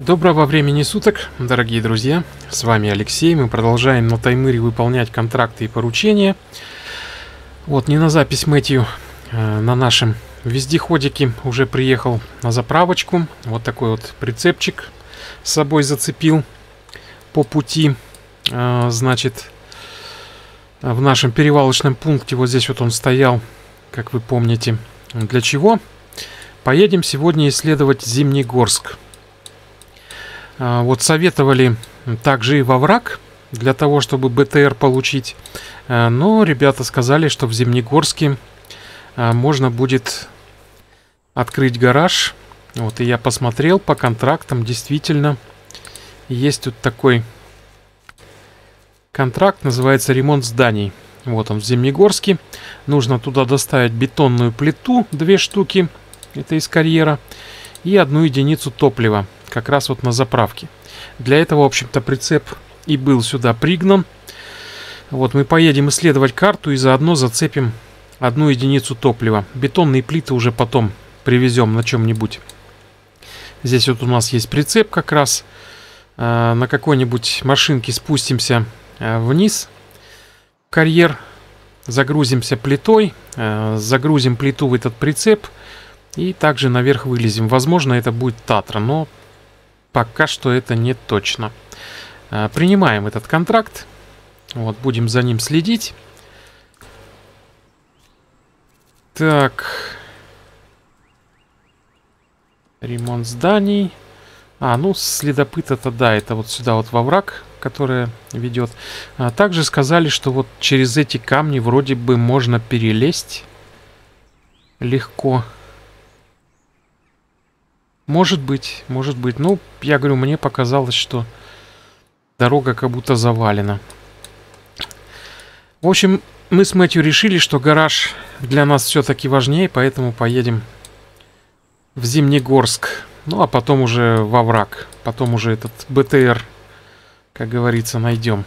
Доброго времени суток, дорогие друзья. С вами Алексей. Мы продолжаем на Таймыре выполнять контракты и поручения. Вот, не на запись Мэтью, э, на нашем вездеходике уже приехал на заправочку. Вот такой вот прицепчик с собой зацепил по пути. Э, значит, в нашем перевалочном пункте вот здесь вот он стоял, как вы помните. Для чего? Поедем сегодня исследовать Зимнегорск. А, вот советовали также и во враг для того, чтобы БТР получить. А, но ребята сказали, что в Зимнегорске а, можно будет открыть гараж. Вот и я посмотрел по контрактам, действительно есть тут такой контракт, называется ремонт зданий. Вот он в Зимнегорске. Нужно туда доставить бетонную плиту, две штуки, это из карьера, и одну единицу топлива как раз вот на заправке. Для этого, в общем-то, прицеп и был сюда пригнан. Вот мы поедем исследовать карту и заодно зацепим одну единицу топлива. Бетонные плиты уже потом привезем на чем-нибудь. Здесь вот у нас есть прицеп как раз. Э, на какой-нибудь машинке спустимся э, вниз. Карьер. Загрузимся плитой. Э, загрузим плиту в этот прицеп. И также наверх вылезем. Возможно, это будет Татра, но Пока что это не точно. А, принимаем этот контракт. Вот, будем за ним следить. Так. Ремонт зданий. А, ну, следопыт это, да, это вот сюда вот во враг, которая ведет. А также сказали, что вот через эти камни вроде бы можно перелезть легко. Легко. Может быть, может быть. Ну, я говорю, мне показалось, что дорога как будто завалена. В общем, мы с Мэтью решили, что гараж для нас все-таки важнее, поэтому поедем в Зимнегорск. Ну, а потом уже во враг. Потом уже этот БТР, как говорится, найдем.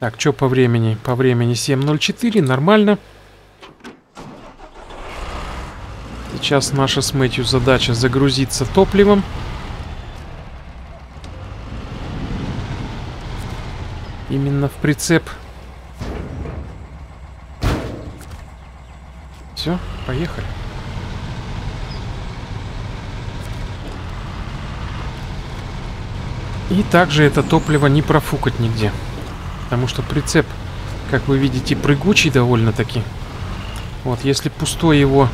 Так, что по времени? По времени 7.04, нормально. Нормально. Сейчас наша с Мэтью задача загрузиться топливом. Именно в прицеп. Все, поехали. И также это топливо не профукать нигде. Потому что прицеп, как вы видите, прыгучий довольно-таки. Вот, если пустой его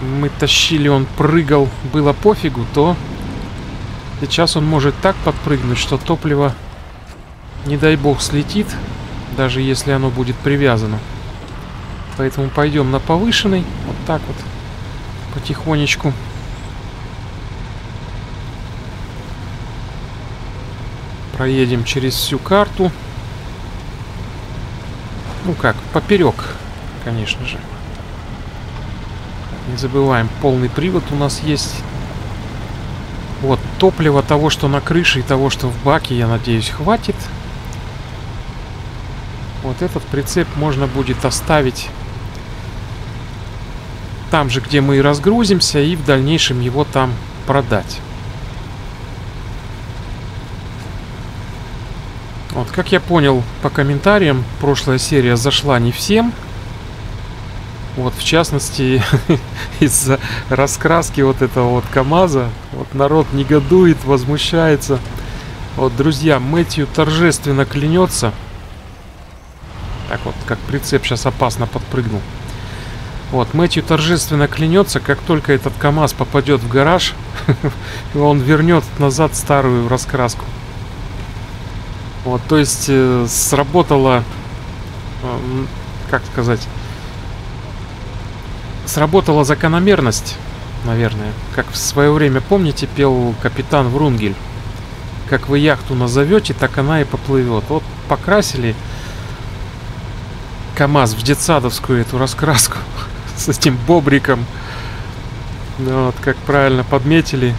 мы тащили, он прыгал, было пофигу, то сейчас он может так подпрыгнуть, что топливо, не дай бог, слетит, даже если оно будет привязано. Поэтому пойдем на повышенный, вот так вот, потихонечку. Проедем через всю карту. Ну как, поперек, конечно же. Не забываем, полный привод у нас есть. Вот, топливо того, что на крыше и того, что в баке, я надеюсь, хватит. Вот этот прицеп можно будет оставить там же, где мы и разгрузимся, и в дальнейшем его там продать. Вот, как я понял по комментариям, прошлая серия зашла не всем. Вот, в частности, из-за раскраски вот этого вот КАМАЗа, вот народ негодует, возмущается. Вот, друзья, Мэтью торжественно клянется. Так вот, как прицеп сейчас опасно подпрыгнул. Вот, Мэтью торжественно клянется, как только этот КАМАЗ попадет в гараж, он вернет назад старую раскраску. Вот, то есть э, сработало, э, как сказать, сработала закономерность, наверное. Как в свое время, помните, пел капитан Врунгель? Как вы яхту назовете, так она и поплывет. Вот покрасили КАМАЗ в детсадовскую эту раскраску с этим бобриком. Ну, вот, как правильно подметили.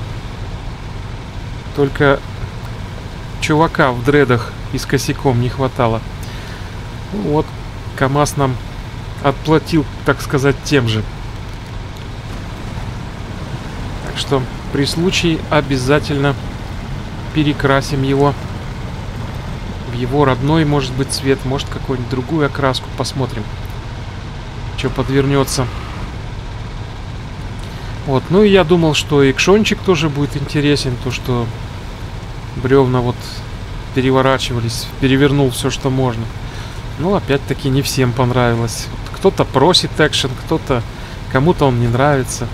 Только чувака в дредах и с косяком не хватало. Вот КАМАЗ нам отплатил, так сказать, тем же. Что При случае обязательно перекрасим его в его родной, может быть, цвет, может, какую-нибудь другую окраску. Посмотрим, что подвернется. Вот, ну и я думал, что экшончик тоже будет интересен, то, что бревна вот переворачивались, перевернул все, что можно. Ну, опять-таки, не всем понравилось. Кто-то просит экшен, кто-то... Кому-то он не нравится.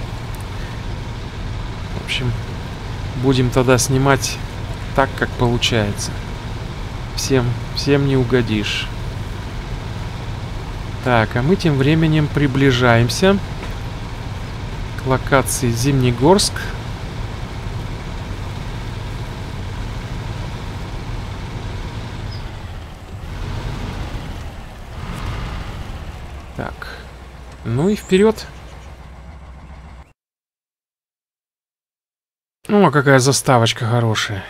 В общем, будем тогда снимать так, как получается. Всем, всем не угодишь. Так, а мы тем временем приближаемся к локации Зимнегорск. Так, ну и вперед. О, какая заставочка хорошая.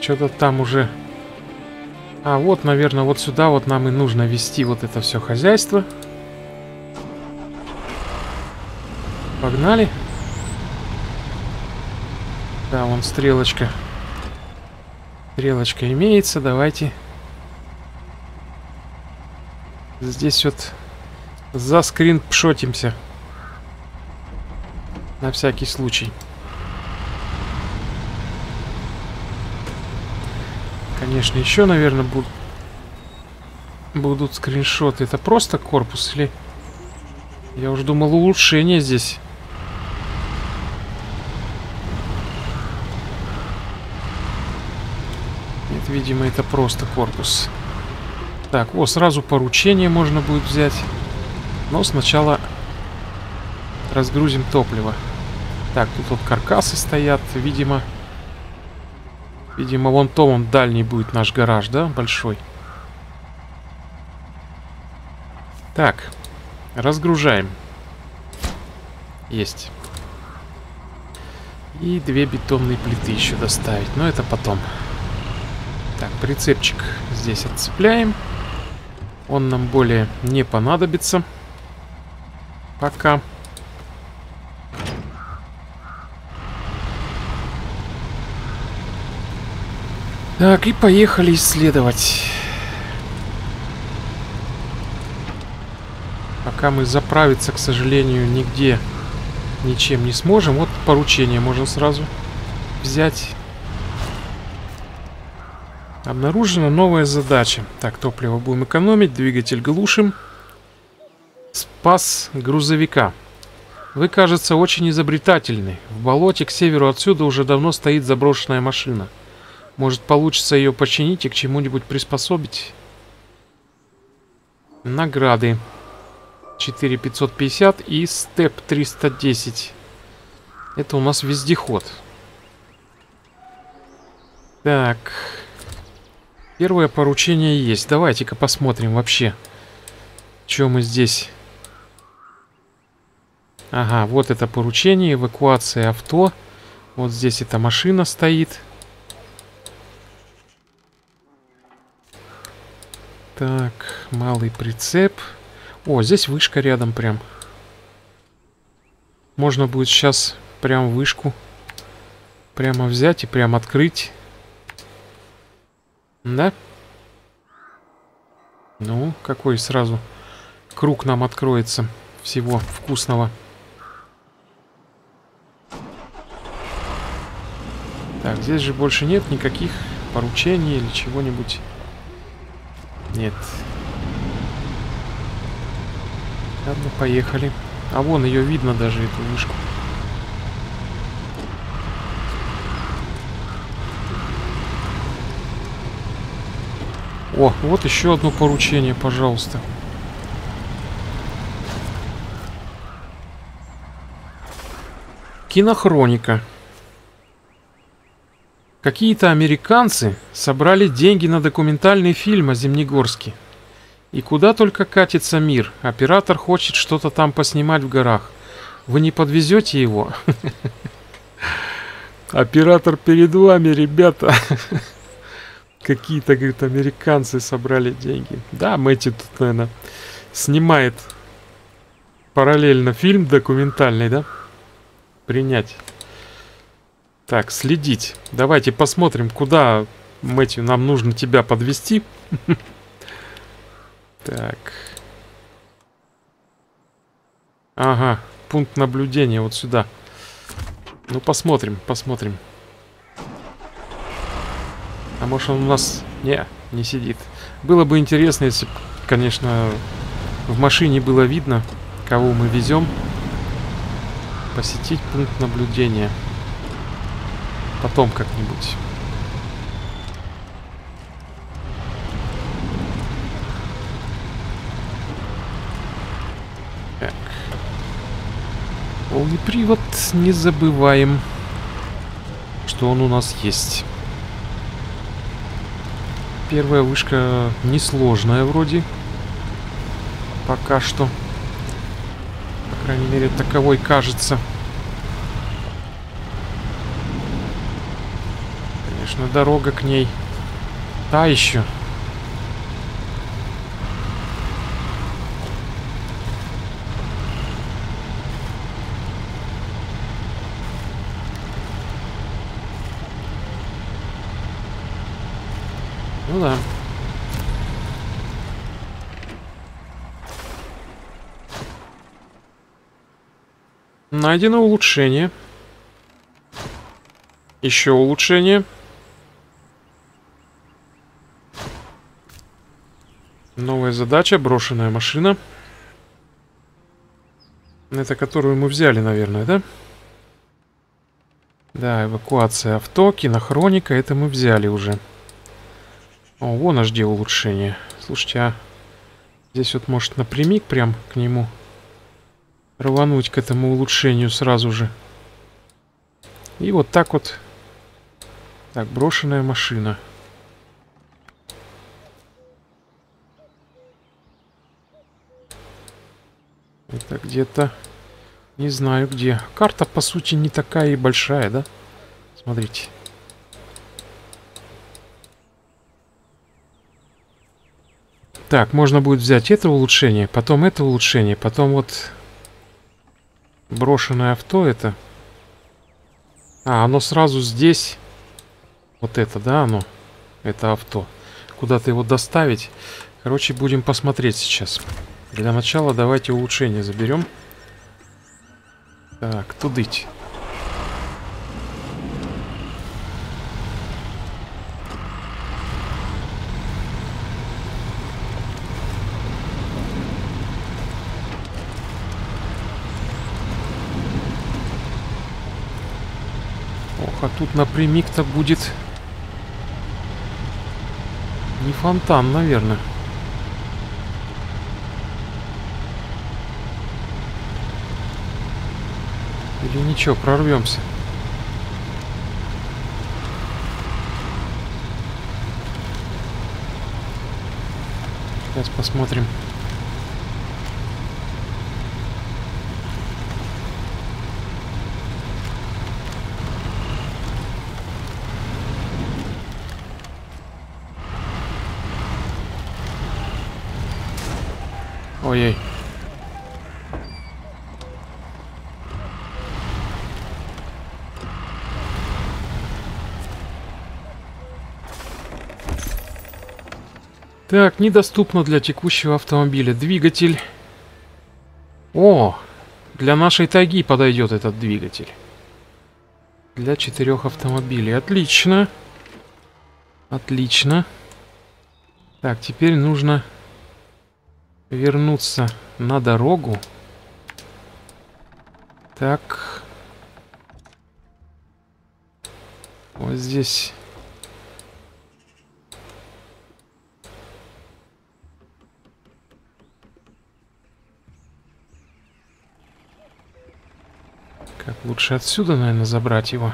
Что-то там уже... А, вот, наверное, вот сюда вот нам и нужно вести вот это все хозяйство. Погнали. Да, вон стрелочка. Стрелочка имеется, давайте. Здесь вот за скрин пшотимся. На всякий случай. Конечно, еще, наверное, будут будут скриншоты. Это просто корпус или... Я уже думал, улучшение здесь. Нет, видимо, это просто корпус. Так, о, сразу поручение можно будет взять. Но сначала разгрузим топливо. Так, тут вот каркасы стоят, видимо... Видимо, вон то он дальний будет наш гараж, да? Большой. Так. Разгружаем. Есть. И две бетонные плиты еще доставить. Но это потом. Так, прицепчик здесь отцепляем. Он нам более не понадобится. Пока. Так, и поехали исследовать. Пока мы заправиться, к сожалению, нигде ничем не сможем. Вот поручение можно сразу взять. Обнаружена новая задача. Так, топливо будем экономить, двигатель глушим. Спас грузовика. Вы, кажется, очень изобретательны. В болоте к северу отсюда уже давно стоит заброшенная машина. Может, получится ее починить и к чему-нибудь приспособить? Награды. 4550 и степ 310. Это у нас вездеход. Так. Первое поручение есть. Давайте-ка посмотрим вообще. Что мы здесь... Ага, вот это поручение. Эвакуация авто. Вот здесь эта машина стоит. Так, малый прицеп. О, здесь вышка рядом прям. Можно будет сейчас прям вышку прямо взять и прям открыть. Да? Ну, какой сразу круг нам откроется всего вкусного. Так, здесь же больше нет никаких поручений или чего-нибудь. Нет. Ладно, поехали. А вон ее видно даже, эту вышку. О, вот еще одно поручение, пожалуйста. Кинохроника. Какие-то американцы собрали деньги на документальный фильм о Зимнегорске. И куда только катится мир. Оператор хочет что-то там поснимать в горах. Вы не подвезете его? Оператор перед вами, ребята. Какие-то, говорит, американцы собрали деньги. Да, Мэтти тут, наверное, снимает параллельно фильм документальный, да? Принять. Так, следить. Давайте посмотрим, куда, Мэтью, нам нужно тебя подвести. Так. Ага, пункт наблюдения вот сюда. Ну, посмотрим, посмотрим. А может он у нас... Не, не сидит. Было бы интересно, если, конечно, в машине было видно, кого мы везем. Посетить пункт наблюдения. Потом как-нибудь. Так. Полный привод. Не забываем, что он у нас есть. Первая вышка несложная вроде. Пока что. По крайней мере, таковой кажется. Дорога к ней та еще. Ну да. Найдено улучшение. Еще улучшение. Новая задача, брошенная машина. Это которую мы взяли, наверное, да? Да, эвакуация авто, кинохроника, это мы взяли уже. О, вон аж где улучшение. Слушайте, а здесь вот может напрямик прям к нему рвануть к этому улучшению сразу же. И вот так вот. Так, брошенная машина. Это где-то... Не знаю где. Карта, по сути, не такая и большая, да? Смотрите. Так, можно будет взять это улучшение, потом это улучшение, потом вот брошенное авто это. А, оно сразу здесь. Вот это, да, оно? Это авто. Куда-то его доставить. Короче, будем посмотреть сейчас. Для начала давайте улучшение заберем. Так, тудыть. Ох, а тут напрямик-то будет не фонтан, наверное. Или ничего, прорвемся. Сейчас посмотрим. Ой-ой. Так, недоступно для текущего автомобиля. Двигатель. О, для нашей тайги подойдет этот двигатель. Для четырех автомобилей. Отлично. Отлично. Так, теперь нужно вернуться на дорогу. Так. Вот здесь Как лучше отсюда, наверное, забрать его.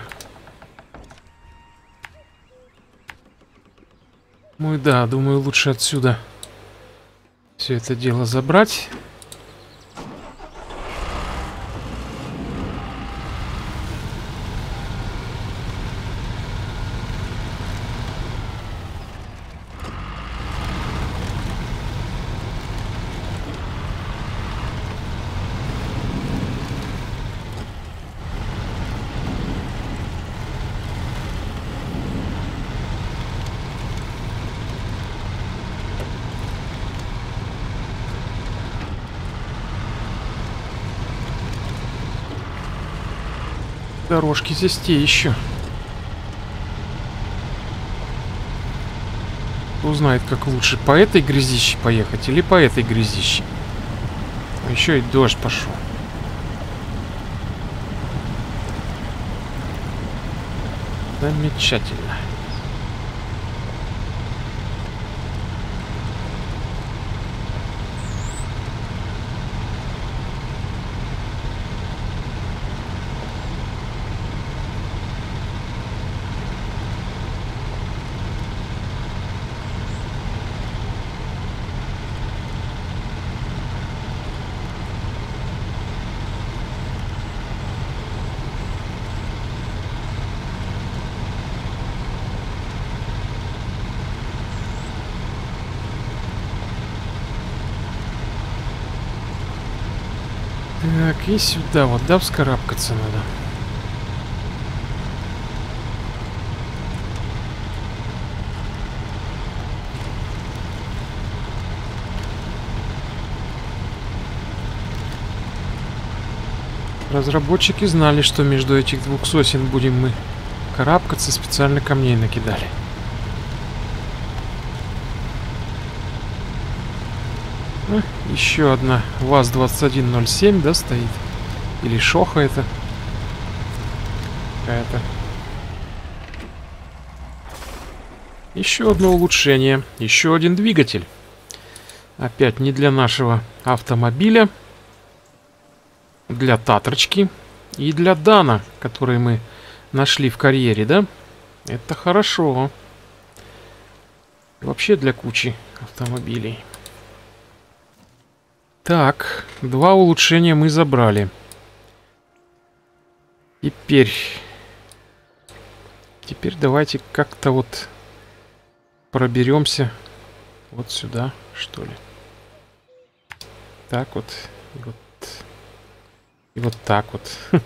Ну и да, думаю, лучше отсюда все это дело забрать. Дорожки здесь те еще. Узнает, как лучше по этой грязище поехать или по этой грязище. Еще и дождь пошел. Замечательно. Так, и сюда вот, да, вскарабкаться надо. Разработчики знали, что между этих двух сосен будем мы карабкаться, специально камней накидали. Еще одна ВАЗ-2107, да, стоит? Или Шоха это? Какая-то. Еще одно улучшение. Еще один двигатель. Опять не для нашего автомобиля. Для Татрочки. И для Дана, который мы нашли в карьере, да? Это хорошо. вообще для кучи автомобилей. Так, два улучшения мы забрали. Теперь... Теперь давайте как-то вот проберемся вот сюда, что ли. Так вот. И вот, и вот так вот.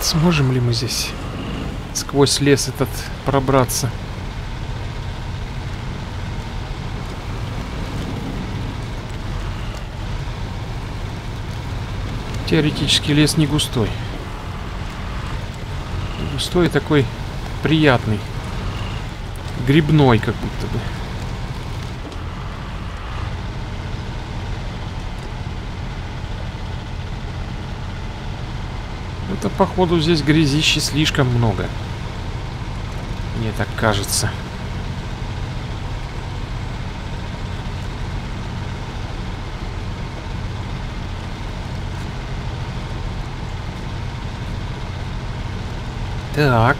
Сможем ли мы здесь сквозь лес этот пробраться? Теоретически лес не густой. Густой такой приятный. Грибной как будто бы. Это, походу, здесь грязищи слишком много. Мне так кажется. Так.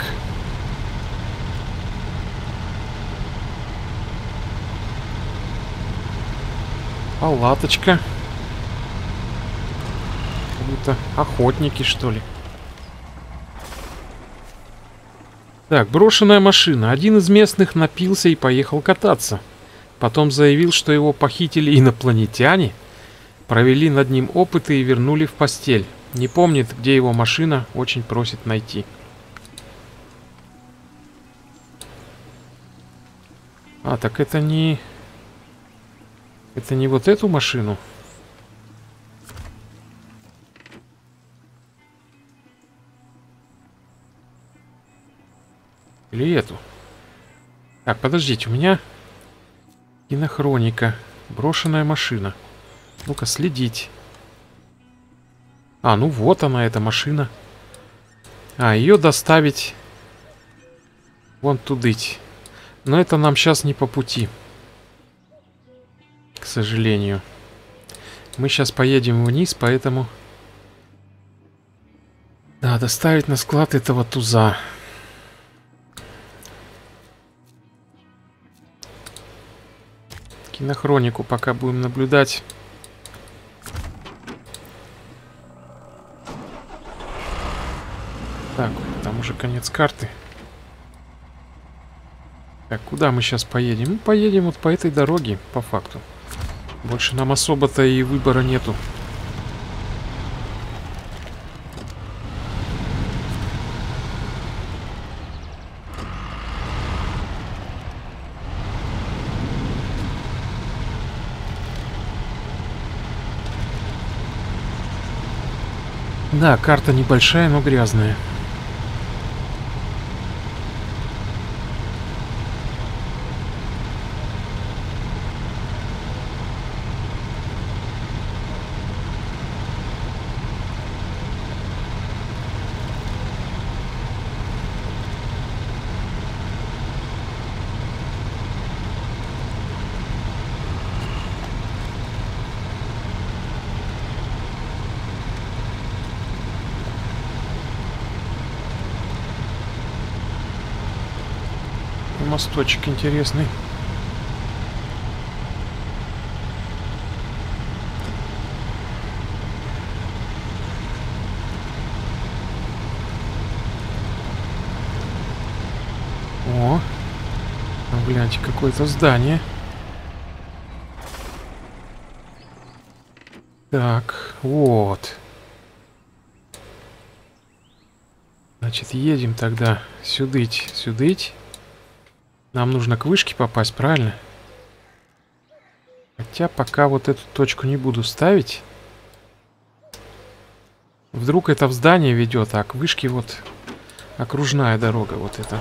Палаточка. Как будто охотники, что ли. Так, брошенная машина. Один из местных напился и поехал кататься. Потом заявил, что его похитили инопланетяне, провели над ним опыты и вернули в постель. Не помнит, где его машина, очень просит найти. А, так это не... Это не вот эту машину? Или эту? Так, подождите, у меня кинохроника. Брошенная машина. Ну-ка, следить. А, ну вот она, эта машина. А, ее доставить вон тудыть. Но это нам сейчас не по пути. К сожалению. Мы сейчас поедем вниз, поэтому... Да, доставить на склад этого туза. Кинохронику пока будем наблюдать. Так, там уже конец карты. Так, куда мы сейчас поедем? Мы поедем вот по этой дороге, по факту. Больше нам особо-то и выбора нету. Да, карта небольшая, но грязная. Мосточек интересный. О, ну, гляньте, какое-то здание. Так, вот. Значит, едем тогда сюдыть, сюдыть. Нам нужно к вышке попасть, правильно? Хотя пока вот эту точку не буду ставить. Вдруг это в здание ведет, а к вышке вот окружная дорога вот эта.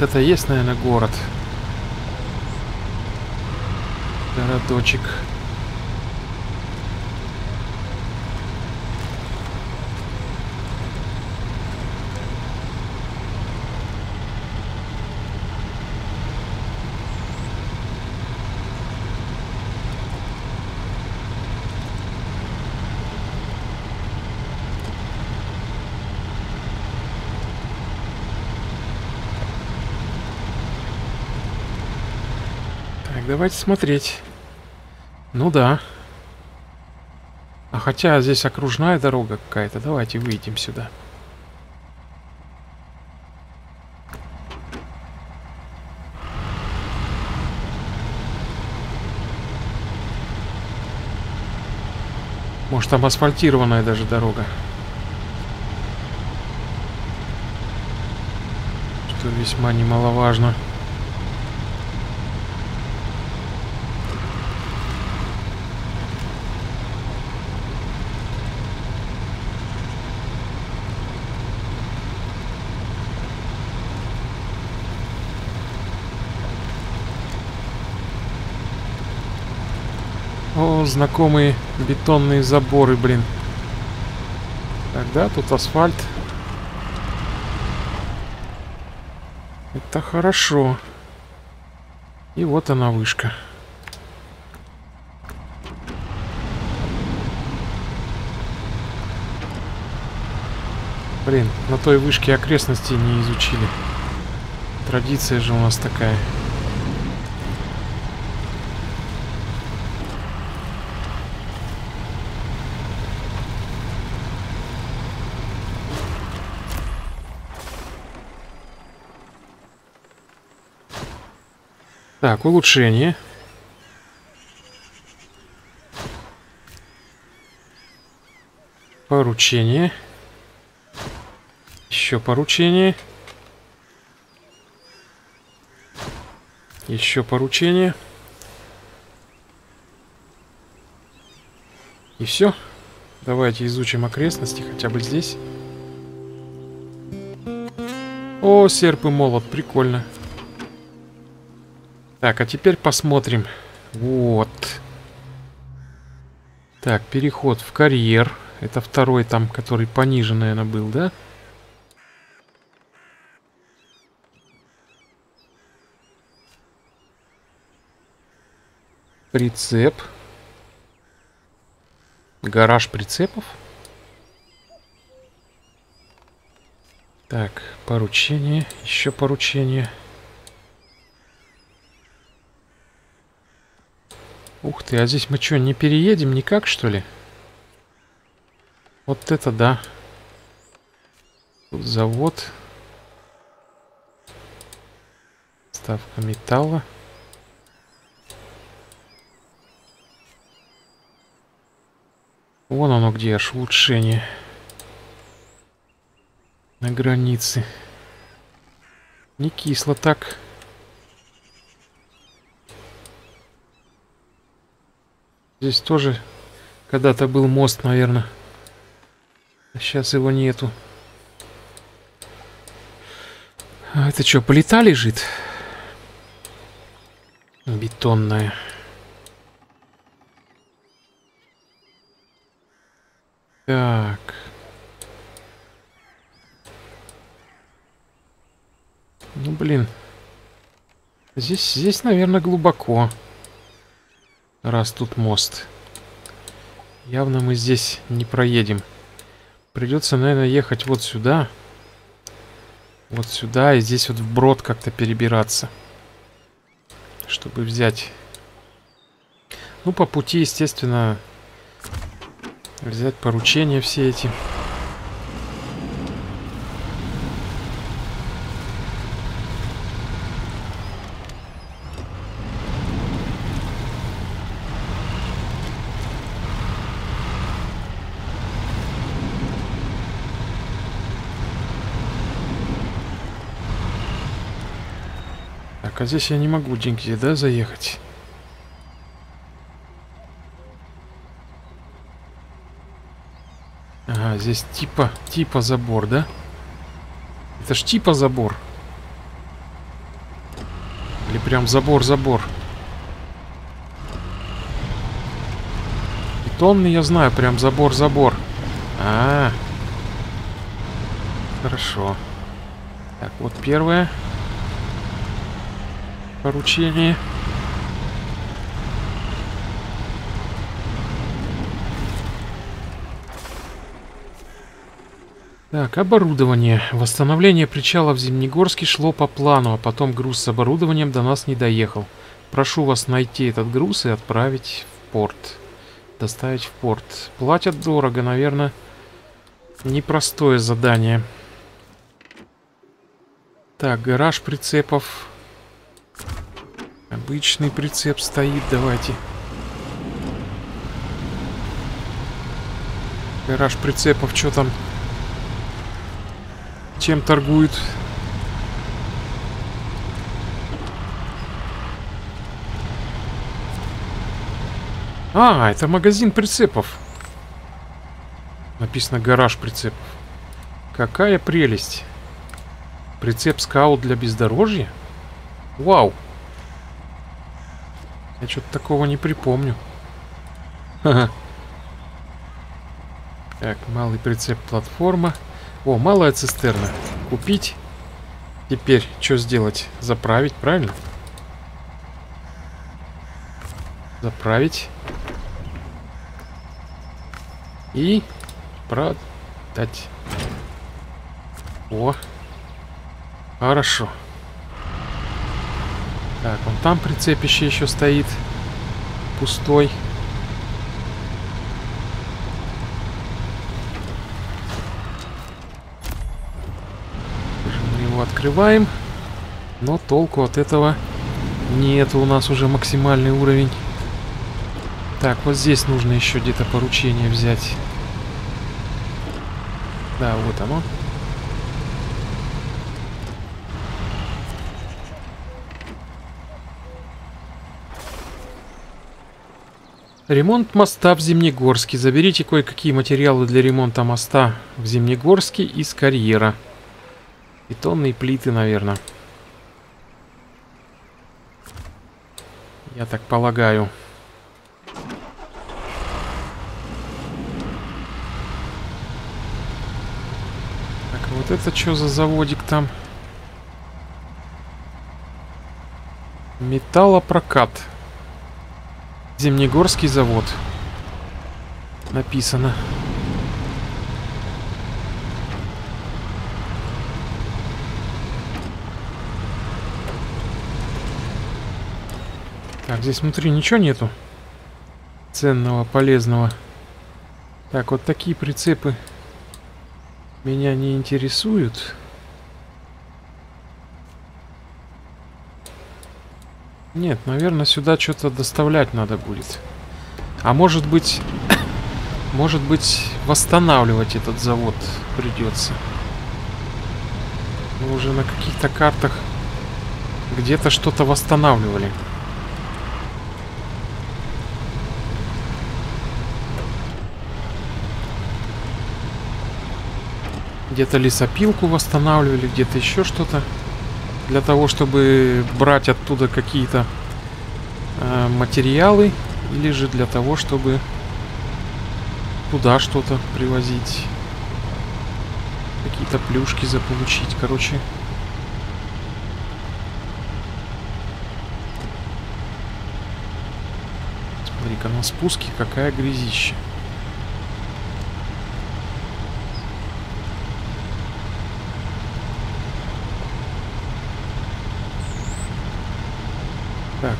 Вот это есть, наверное, город. Городочек. Так, давайте смотреть. Ну да. А хотя здесь окружная дорога какая-то. Давайте выйдем сюда. Может там асфальтированная даже дорога. Что весьма немаловажно. О, знакомые бетонные заборы, блин. Тогда тут асфальт. Это хорошо. И вот она вышка. Блин, на той вышке окрестности не изучили. Традиция же у нас такая. Так, улучшение. Поручение. Еще поручение. Еще поручение. И все. Давайте изучим окрестности хотя бы здесь. О, серп и молот, прикольно. Так, а теперь посмотрим. Вот. Так, переход в карьер. Это второй там, который пониже, наверное, был, да? Прицеп. Гараж прицепов. Так, поручение. Еще поручение. Ух ты, а здесь мы что, не переедем никак, что ли? Вот это да. Тут завод. Ставка металла. Вон оно где, аж улучшение. На границе. Не кисло так. Здесь тоже когда-то был мост, наверное. А сейчас его нету. А это что, плита лежит? Бетонная. Так. Ну, блин. Здесь, здесь, наверное, глубоко. Раз тут мост. Явно мы здесь не проедем. Придется, наверное, ехать вот сюда. Вот сюда и здесь вот вброд как-то перебираться. Чтобы взять... Ну, по пути, естественно, Взять поручения все эти. А здесь я не могу деньги, да, заехать? здесь типа, типа забор, да? Это ж типа забор. Или прям забор-забор. Бетонный я знаю, прям забор-забор. А, -а, а, хорошо. Так, вот первое поручение. Так, оборудование. Восстановление причала в Зимнегорске шло по плану, а потом груз с оборудованием до нас не доехал. Прошу вас найти этот груз и отправить в порт. Доставить в порт. Платят дорого, наверное. Непростое задание. Так, гараж прицепов. Обычный прицеп стоит, давайте. Гараж прицепов, что там? Чем торгуют? А, это магазин прицепов. Написано гараж прицепов. Какая прелесть. Прицеп скаут для бездорожья? Вау. Я что-то такого не припомню. Ха-ха. Так, малый прицеп платформа. О, малая цистерна. Купить. Теперь что сделать? Заправить, правильно? Заправить. И продать. О. Хорошо. Так, он там прицепище еще стоит. Пустой. открываем. Но толку от этого нет. У нас уже максимальный уровень. Так, вот здесь нужно еще где-то поручение взять. Да, вот оно. Ремонт моста в Зимнегорске. Заберите кое-какие материалы для ремонта моста в Зимнегорске из карьера. Бетонные плиты, наверное. Я так полагаю. Так, вот это что за заводик там? Металлопрокат. Зимнегорский завод. Написано. Так, здесь внутри ничего нету ценного, полезного. Так, вот такие прицепы меня не интересуют. Нет, наверное, сюда что-то доставлять надо будет. А может быть... может быть, восстанавливать этот завод придется. Мы уже на каких-то картах где-то что-то восстанавливали. Где-то лесопилку восстанавливали, где-то еще что-то. Для того, чтобы брать оттуда какие-то э, материалы. Или же для того, чтобы туда что-то привозить. Какие-то плюшки заполучить. Короче, Смотри-ка, на спуске какая грязища.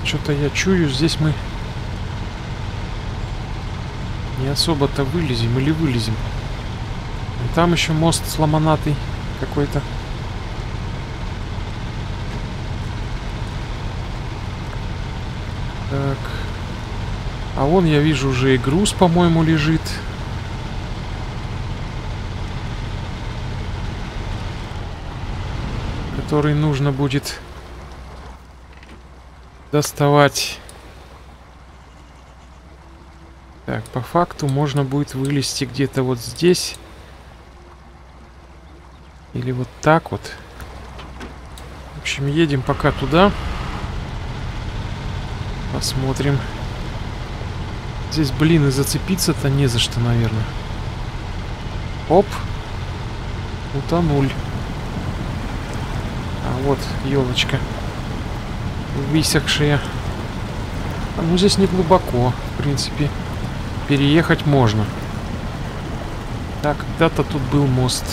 Что-то я чую, здесь мы не особо-то вылезем или вылезем. И там еще мост сломанатый какой-то. Так. А вон я вижу уже и груз, по-моему, лежит. Который нужно будет доставать. Так, по факту можно будет вылезти где-то вот здесь. Или вот так вот. В общем, едем пока туда. Посмотрим. Здесь, блин, и зацепиться-то не за что, наверное. Оп. Утонули. А вот елочка высохшие. Ну, здесь не глубоко, в принципе. Переехать можно. Так, когда-то тут был мост.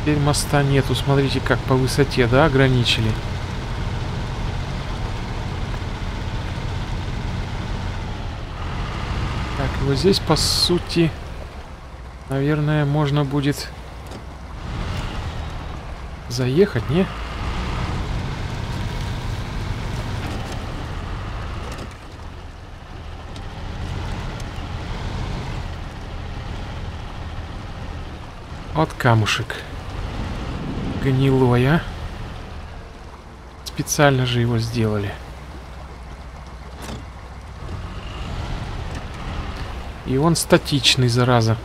Теперь моста нету. Смотрите, как по высоте, да, ограничили. Так, вот здесь, по сути, наверное, можно будет заехать, не? Вот камушек. Гнилой, а? Специально же его сделали. И он статичный, зараза.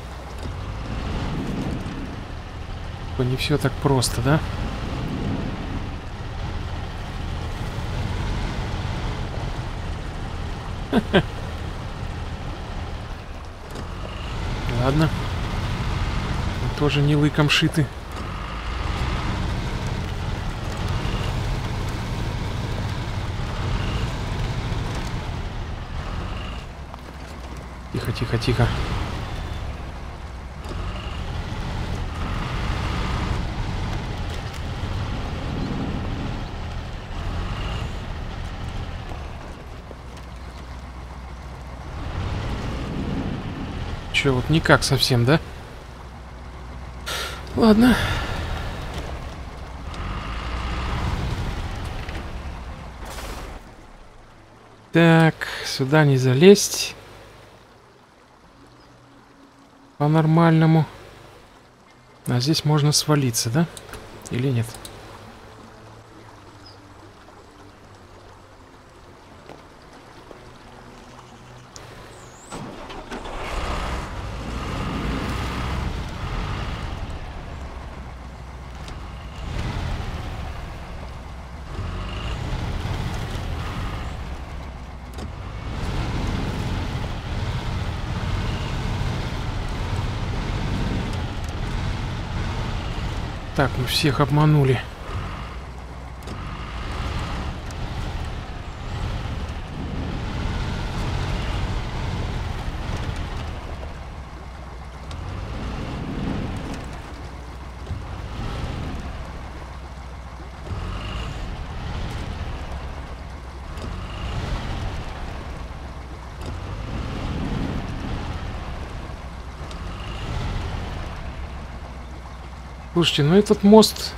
Не все так просто, да? Ладно. Мы тоже не лыком шиты. Тихо, тихо, тихо. Че, вот никак совсем, да? Ладно. Так, сюда не залезть. По-нормальному. А здесь можно свалиться, да? Или нет? Так, мы всех обманули. Слушайте, ну этот мост,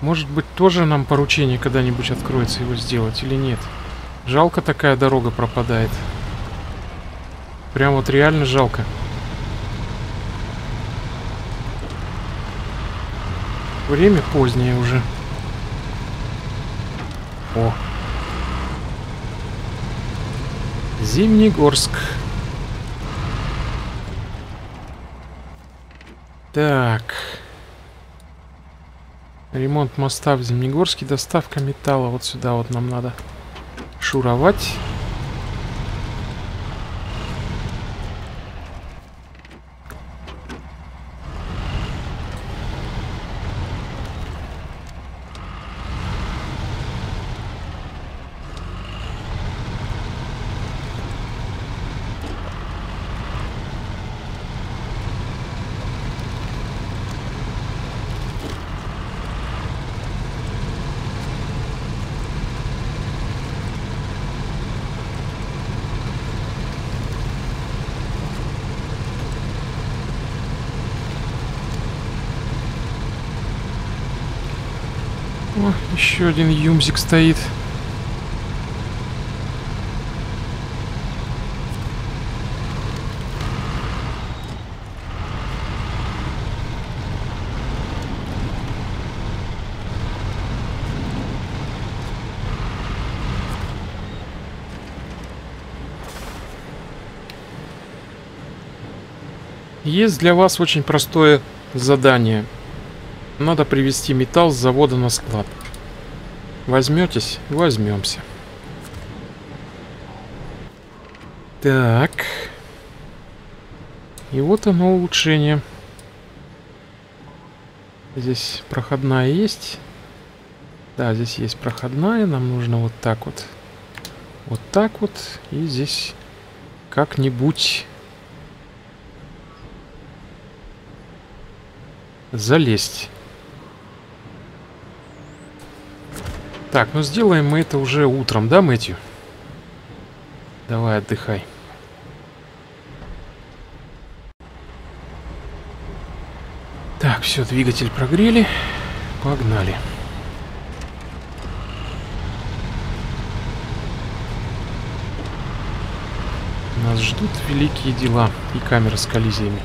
может быть, тоже нам поручение когда-нибудь откроется его сделать или нет? Жалко такая дорога пропадает. Прям вот реально жалко. Время позднее уже. О. Зимнегорск. Так. Ремонт моста в Зимнегорске, доставка металла. Вот сюда вот нам надо шуровать. О, еще один юмзик стоит. Есть для вас очень простое задание – надо привезти металл с завода на склад. Возьметесь? Возьмемся. Так. И вот оно улучшение. Здесь проходная есть. Да, здесь есть проходная. Нам нужно вот так вот. Вот так вот. И здесь как-нибудь залезть. Так, ну сделаем мы это уже утром, да, Мэтью? Давай, отдыхай. Так, все, двигатель прогрели. Погнали. Нас ждут великие дела и камеры с коллизиями.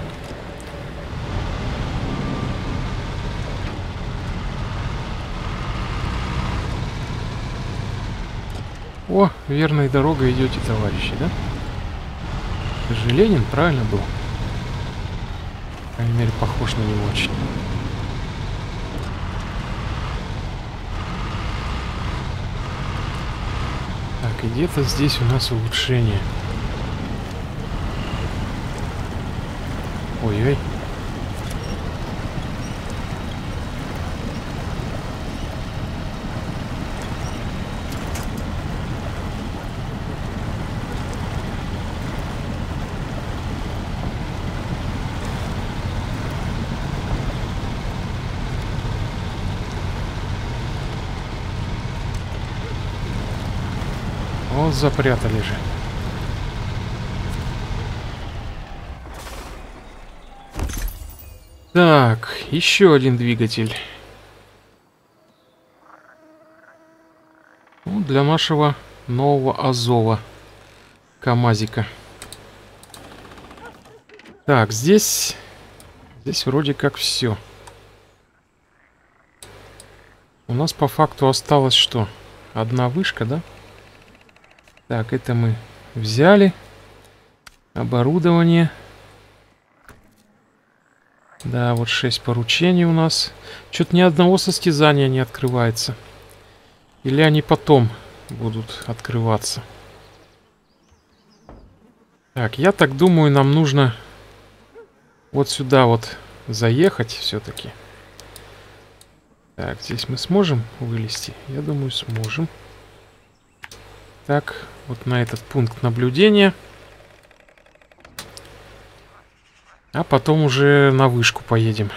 О, верной дорогой идете, товарищи, да? Это же Ленин правильно был? По крайней мере, похож на него очень. Так, где-то здесь у нас улучшение. Ой-ой. Вот запрятали же. Так, еще один двигатель. Ну, для нашего нового Азова. КамАЗика. Так, здесь... Здесь вроде как все. У нас по факту осталось что? Одна вышка, да? Да. Так, это мы взяли. Оборудование. Да, вот 6 поручений у нас. Что-то ни одного состязания не открывается. Или они потом будут открываться. Так, я так думаю, нам нужно вот сюда вот заехать все-таки. Так, здесь мы сможем вылезти? Я думаю, сможем. Так, вот на этот пункт наблюдения. А потом уже на вышку поедем.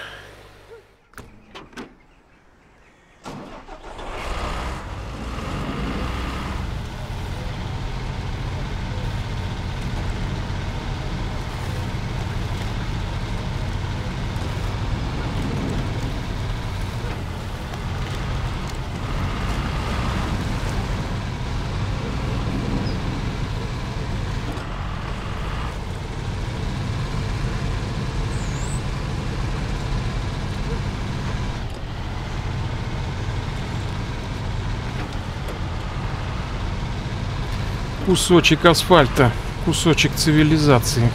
Кусочек асфальта, кусочек цивилизации.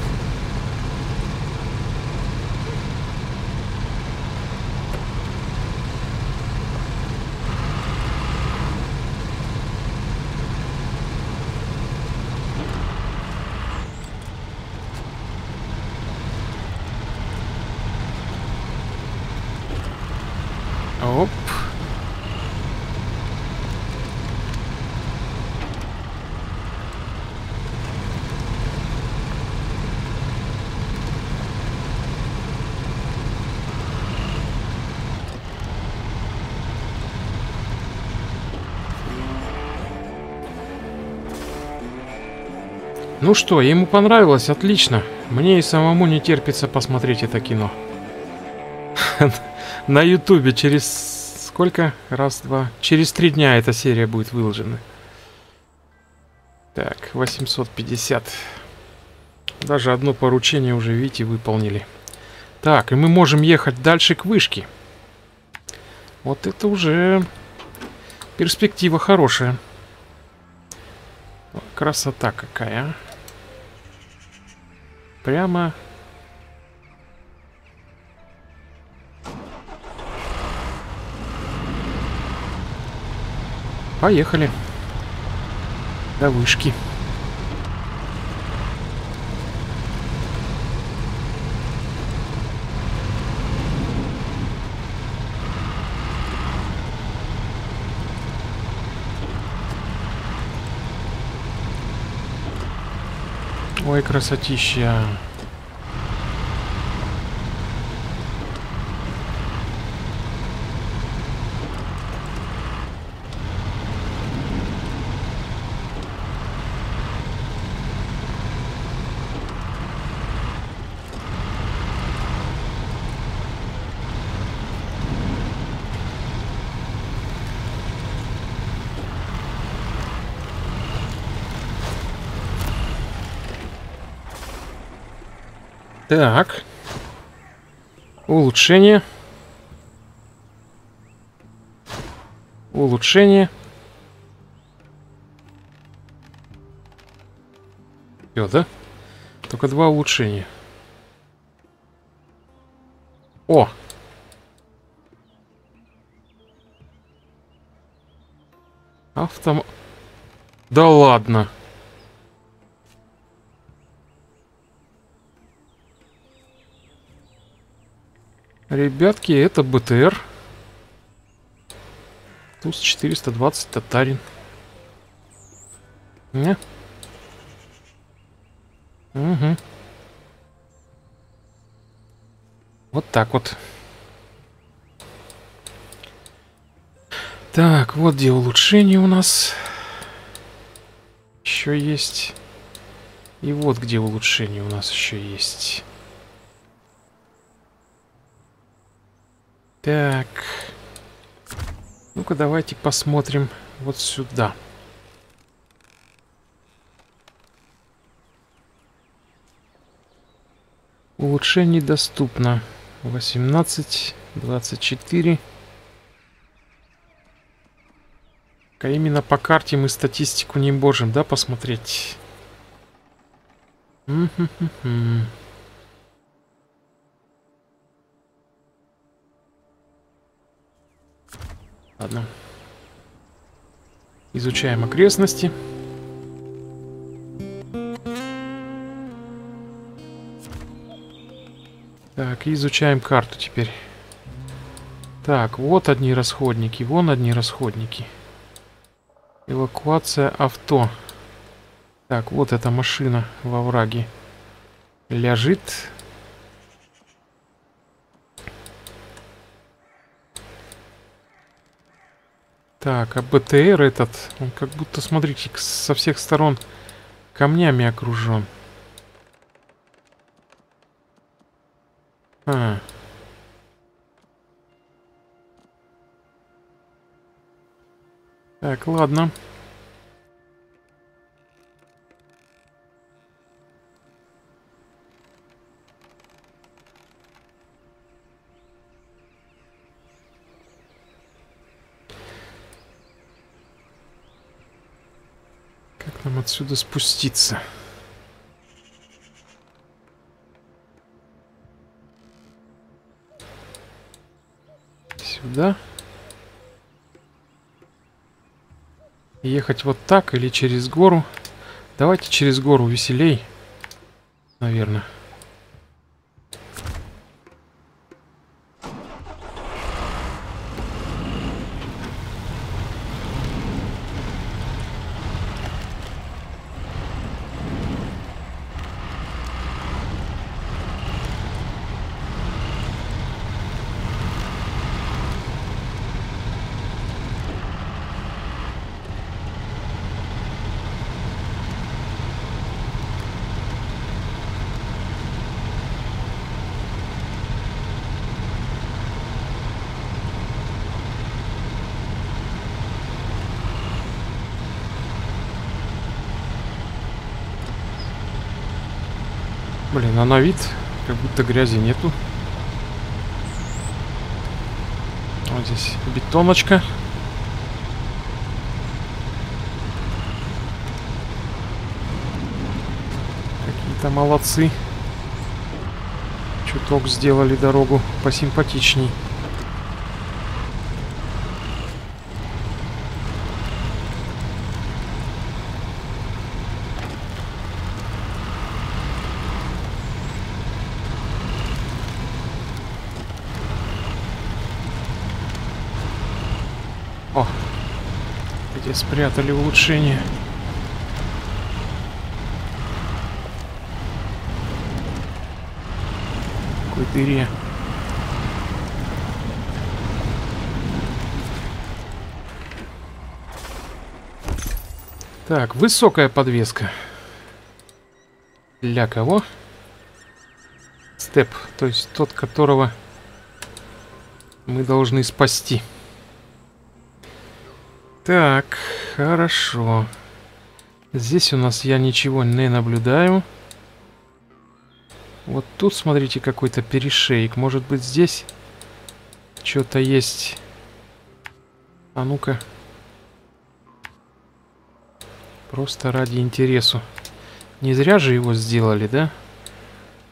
Оп. Ну что, ему понравилось? Отлично. Мне и самому не терпится посмотреть это кино. На ютубе через сколько? Раз, два. Через три дня эта серия будет выложена. Так, 850. Даже одно поручение уже, видите, выполнили. Так, и мы можем ехать дальше к вышке. Вот это уже перспектива хорошая. Красота какая, а. Прямо... Поехали. До вышки. Ой, красотища. Так. Улучшение. Улучшение. Все, да? Только два улучшения. О! Автом... Да ладно. Ребятки, это БТР. Туз 420 татарин. Не? Угу. Вот так вот. Так, вот где улучшение у нас. Еще есть. И вот где улучшение у нас еще есть. Так. Ну-ка, давайте посмотрим вот сюда. Улучшений доступно. 18, 24. А именно по карте мы статистику не можем, да, посмотреть? Ладно. Изучаем окрестности. Так, изучаем карту теперь. Так, вот одни расходники, вон одни расходники. Эвакуация авто. Так, вот эта машина во враге лежит. Так, а БТР этот, он как будто, смотрите, со всех сторон камнями окружен. А. Так, ладно. Нам отсюда спуститься? Сюда. Ехать вот так или через гору? Давайте через гору веселей. Наверное. Блин, а на вид как будто грязи нету. Вот здесь бетоночка. Какие-то молодцы. Чуток сделали дорогу посимпатичней. Спрятали улучшение? Какой дыре. Так, высокая подвеска. Для кого? Степ, то есть тот, которого мы должны спасти. Так, хорошо. Здесь у нас я ничего не наблюдаю. Вот тут, смотрите, какой-то перешейк. Может быть, здесь что-то есть. А ну-ка. Просто ради интересу. Не зря же его сделали, да?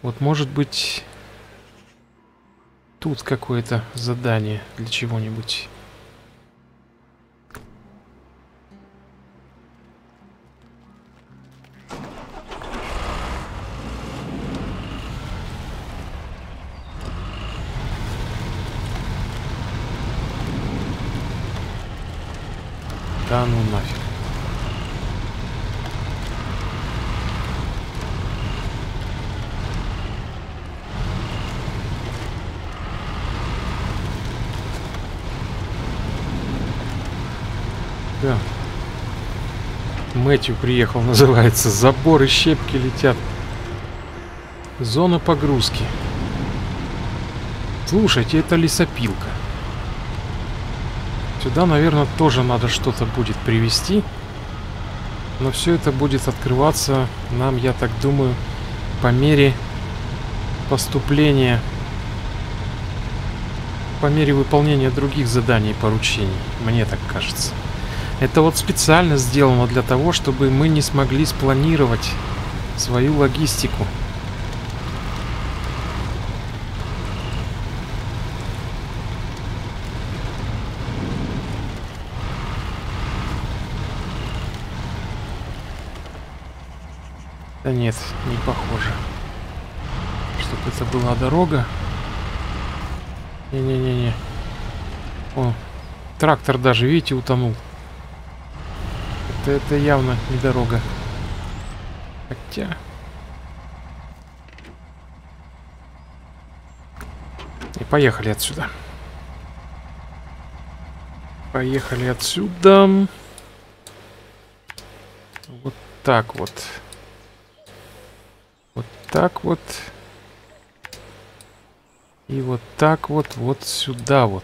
Вот, может быть, тут какое-то задание для чего-нибудь. Да ну нафиг. Да. Мэтью приехал, называется. Заборы, щепки летят. Зона погрузки. Слушайте, это лесопилка. Сюда, наверное, тоже надо что-то будет привести. Но все это будет открываться нам, я так думаю, по мере поступления, по мере выполнения других заданий и поручений. Мне так кажется. Это вот специально сделано для того, чтобы мы не смогли спланировать свою логистику. Да нет, не похоже. Чтобы это была дорога. Не-не-не-не. О, трактор даже, видите, утонул. Это, это явно не дорога. Хотя... И поехали отсюда. Поехали отсюда. Вот так вот так вот. И вот так вот, вот сюда вот.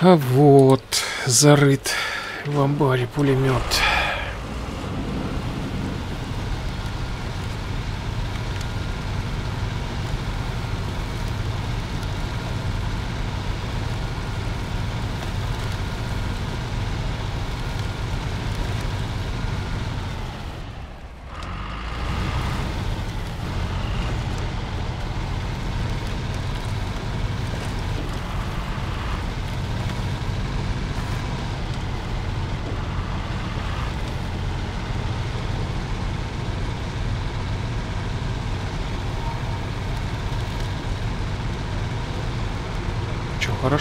А вот зарыт в амбаре пулемет.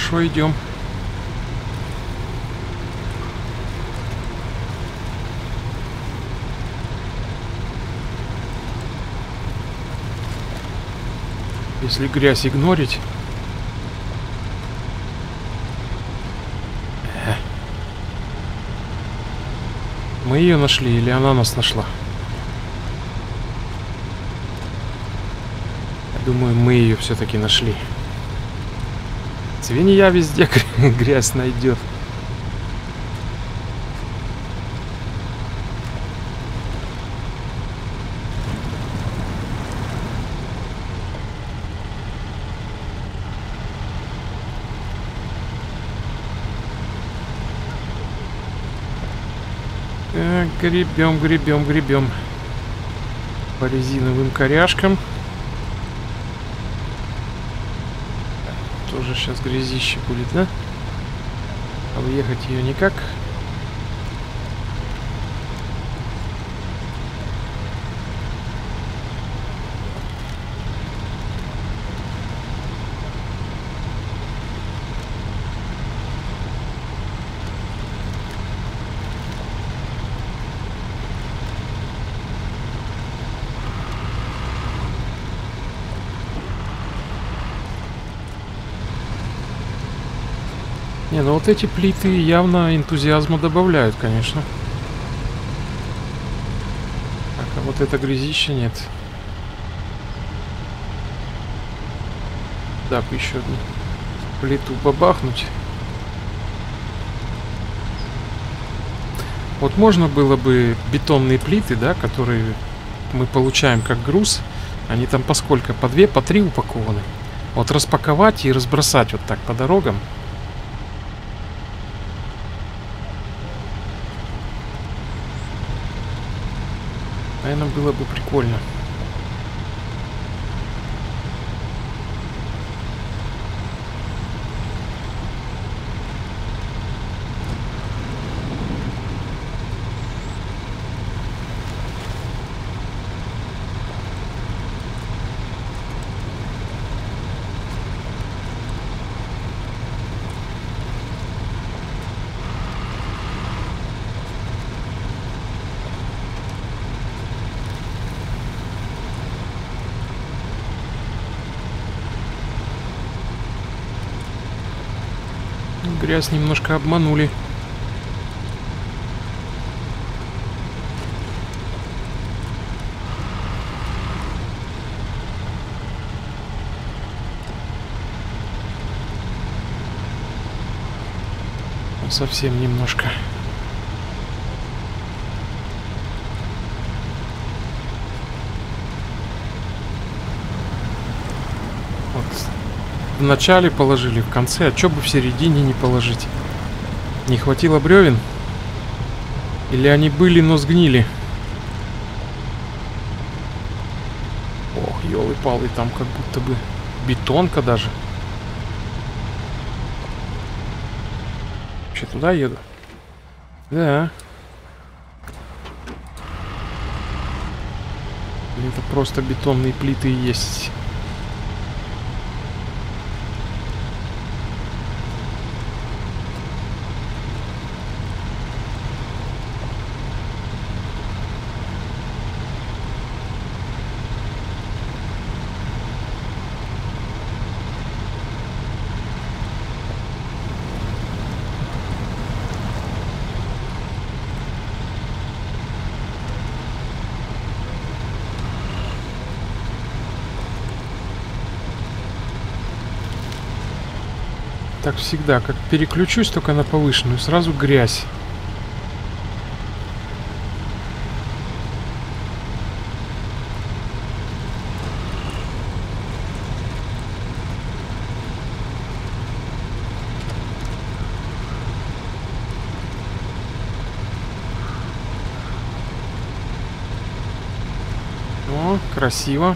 Хорошо идем. Если грязь игнорить... Мы ее нашли или она нас нашла? Я думаю, мы ее все-таки нашли. Свинья везде грязь найдет. Так, гребем, гребем, гребем по резиновым коряшкам. Тоже сейчас грязище будет, да? Объехать ее никак. Эти плиты явно энтузиазма добавляют, конечно. Так, а вот это грязище нет. Бы еще одну плиту бабахнуть. Вот можно было бы бетонные плиты, да, которые мы получаем как груз, они там по сколько? По две, по три упакованы. Вот распаковать и разбросать вот так по дорогам. Наверное, было бы прикольно. Грязь немножко обманули. Совсем немножко. Вот в начале положили, в конце, а что бы в середине не положить? Не хватило бревен? Или они были, но сгнили? Ох, елы-палы, там как будто бы бетонка даже. Вообще туда еду? Да. Это просто бетонные плиты есть. Так всегда, как переключусь только на повышенную, сразу грязь. О, красиво.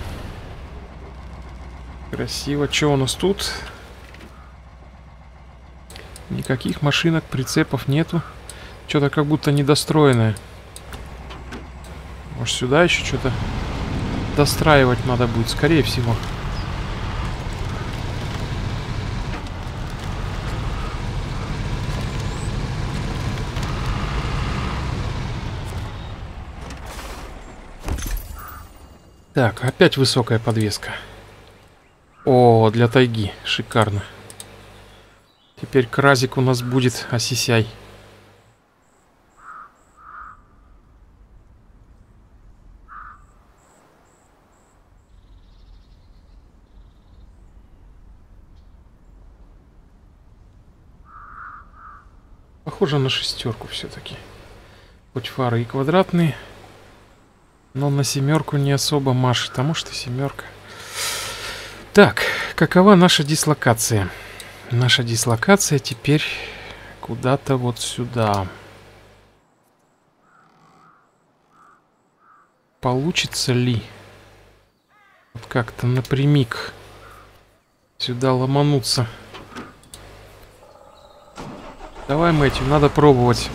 Красиво. Что у нас тут? Никаких машинок, прицепов нету. Что-то как будто недостроенное. Может сюда еще что-то достраивать надо будет, скорее всего. Так, опять высокая подвеска. О, для тайги. Шикарно. Теперь кразик у нас будет осисяй. Похоже на шестерку все-таки. Хоть фары и квадратные, но на семерку не особо машет, потому что семерка. Так, какова наша дислокация? Наша дислокация теперь куда-то вот сюда. Получится ли? Вот как-то напрямик сюда ломануться. Давай, Мэтью, надо пробовать.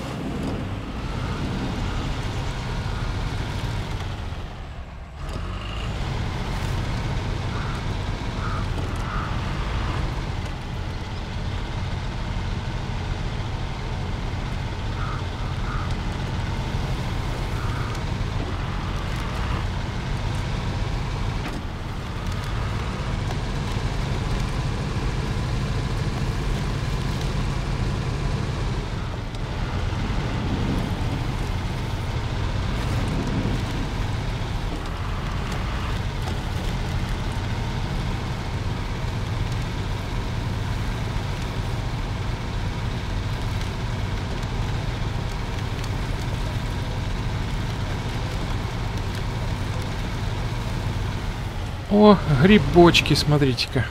О, грибочки, смотрите-ка.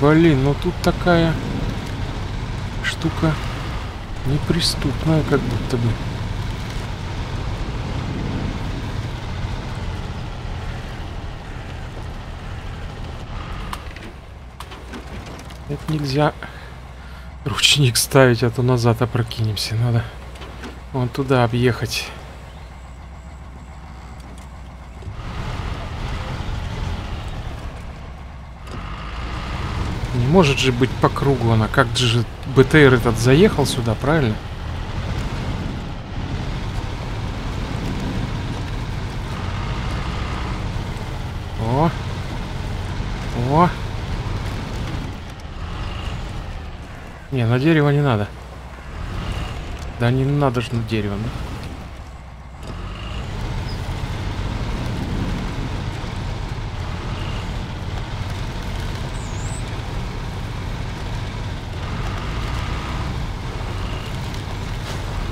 Блин, ну тут такая штука неприступная, как будто бы. Это нельзя ручник ставить, а то назад опрокинемся. Надо вон туда объехать. Не может же быть по кругу она. Как же БТР этот заехал сюда, правильно? О! О! Не, на дерево не надо. Да не надо же на дерево, да?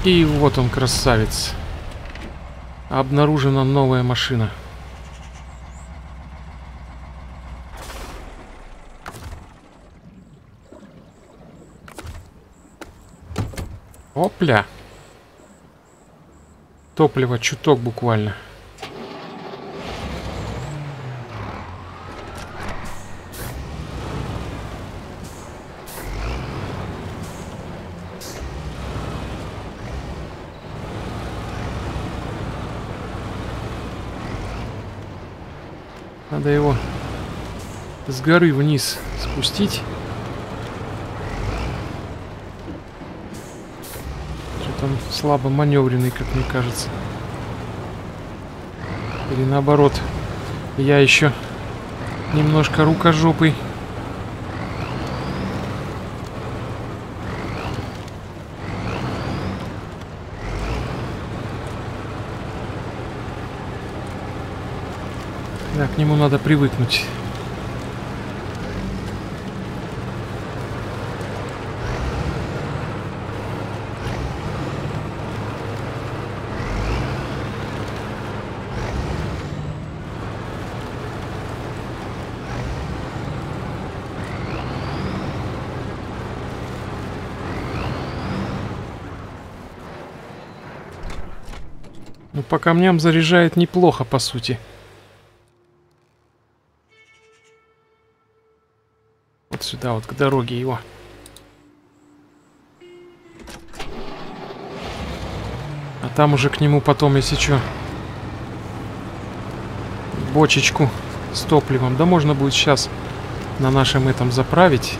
И вот он, красавец. Обнаружена новая машина. Опля. Топливо чуток буквально. Надо его с горы вниз спустить. Он слабо маневренный, как мне кажется. Или наоборот, я еще немножко рукожопый. Да, к нему надо привыкнуть. Ну, по камням заряжает неплохо, по сути. Вот сюда, вот к дороге его. А там уже к нему потом, если что, бочечку с топливом. Да можно будет сейчас на нашем этом заправить.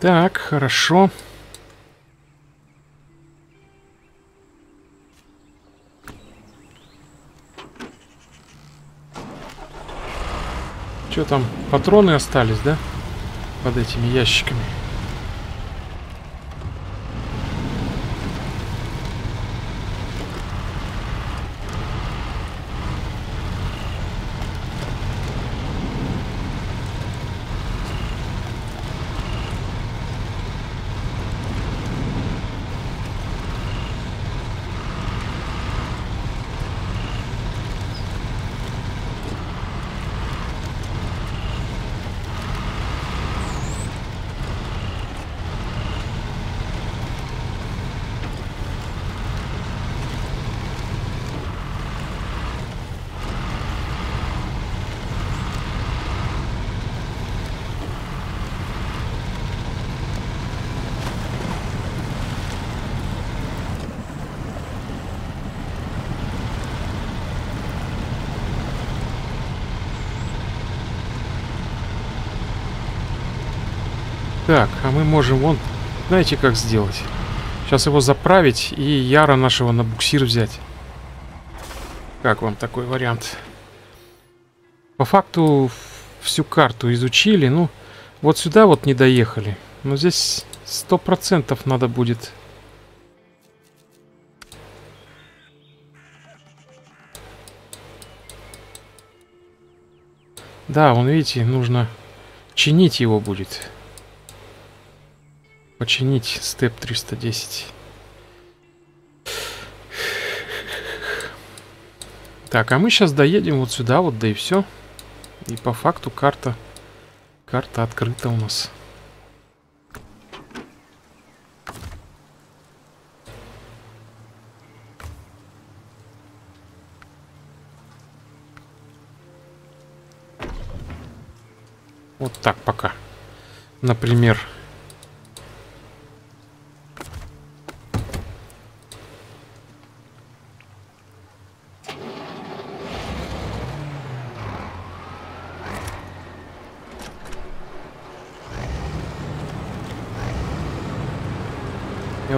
Так, хорошо. Что там, патроны остались, да? Под этими ящиками. Так, а мы можем вон, знаете, как сделать? Сейчас его заправить и Яра нашего на буксир взять. Как вам такой вариант? По факту всю карту изучили, ну, вот сюда вот не доехали. Но здесь сто процентов надо будет... Да, вон, видите, нужно чинить его будет. Починить степ 310. Так, а мы сейчас доедем вот сюда вот, да и все. И по факту карта, карта открыта у нас. Вот так пока. Например,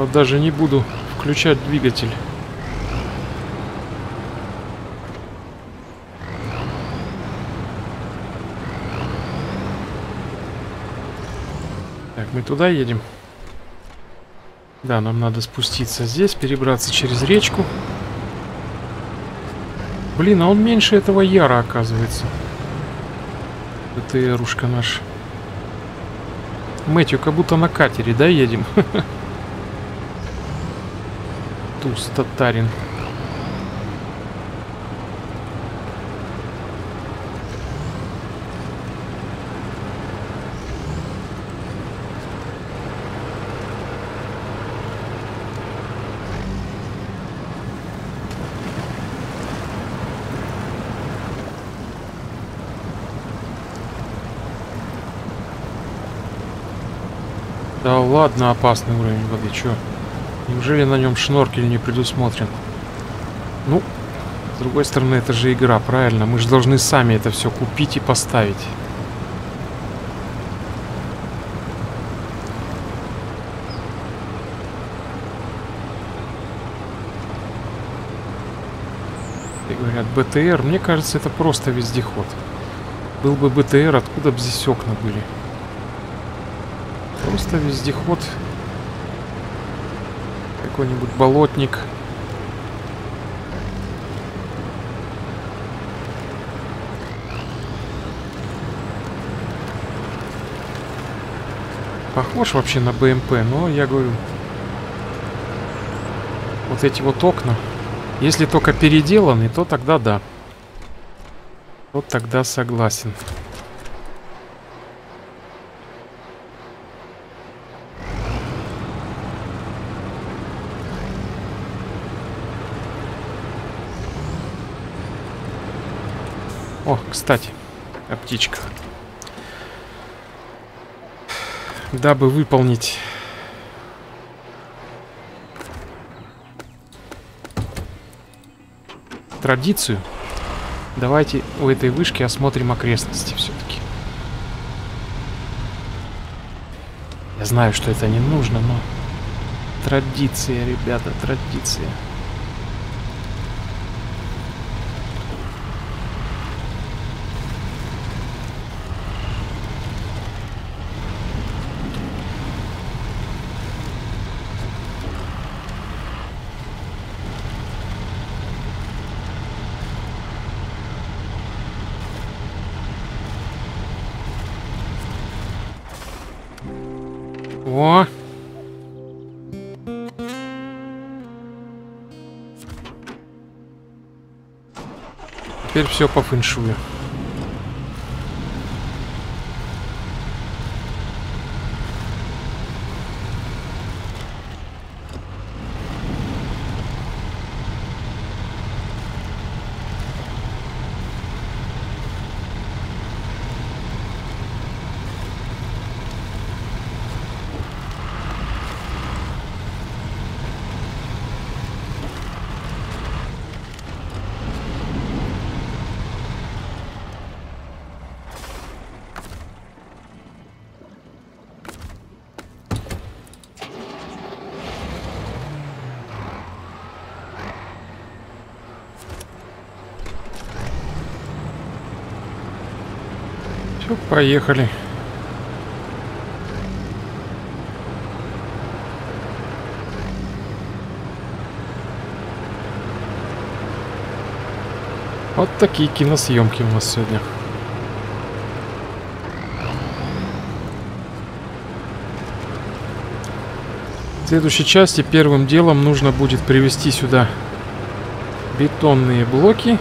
вот даже не буду включать двигатель. Так, мы туда едем. Да, нам надо спуститься здесь, перебраться через речку. Блин, а он меньше этого яра, оказывается. Это рушка наш. Мэтью, как будто на катере, да, едем? туз татарин. Да ладно, опасный уровень воды, чё? Неужели на нем шноркель не предусмотрен? Ну, с другой стороны, это же игра, правильно? Мы же должны сами это все купить и поставить. И говорят, БТР, мне кажется, это просто вездеход. Был бы БТР, откуда бы здесь окна были? Просто вездеход какой-нибудь болотник. Похож вообще на БМП, но я говорю... Вот эти вот окна. Если только переделаны, то тогда да. Вот тогда согласен. О, кстати, аптечка. Дабы выполнить традицию, давайте у этой вышки осмотрим окрестности все-таки. Я знаю, что это не нужно, но... Традиция, ребята, традиция. О! Теперь все по фэншую. Все, поехали. Вот такие киносъемки у нас сегодня. В следующей части первым делом нужно будет привести сюда бетонные блоки.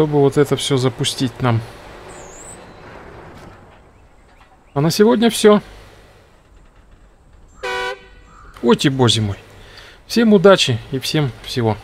Чтобы вот это все запустить нам. А на сегодня все. Ой, ты боже мой. Всем удачи и всем всего.